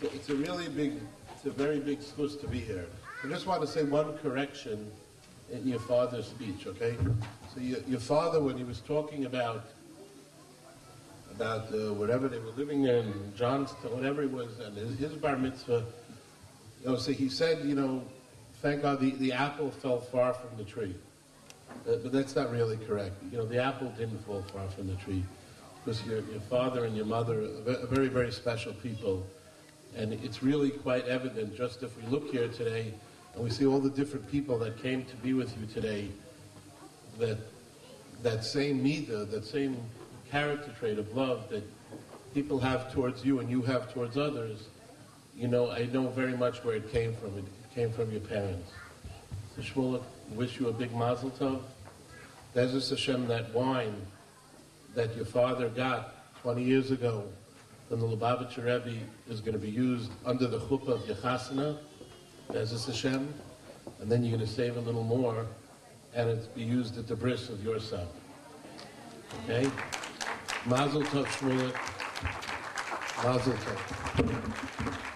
It's a, it's a really big, it's a very big zechus to be here. I just want to say one correction in your father's speech, okay? So your, your father, when he was talking about about uh, wherever they were living in Johnston, whatever it was, and his, his bar mitzvah, you know, so he said, you know, thank God the, the apple fell far from the tree. Uh, but that's not really correct. You know, the apple didn't fall far from the tree because your, your father and your mother are very, very special people. And it's really quite evident just if we look here today and we see all the different people that came to be with you today, that that same midah, that same character trait of love that people have towards you and you have towards others, you know, I know very much where it came from. It came from your parents. So Shmulik, wish you a big mazel tov. There's B'ezras Hashem, that wine that your father got 20 years ago from the Lubavitcher Rebbe is going to be used under the chuppah of your chasana, B'ezras Hashem, and then you're going to save a little more, and it's be used at the bris of your son. Okay? Mazel tov, Shmulik. Mazel tov.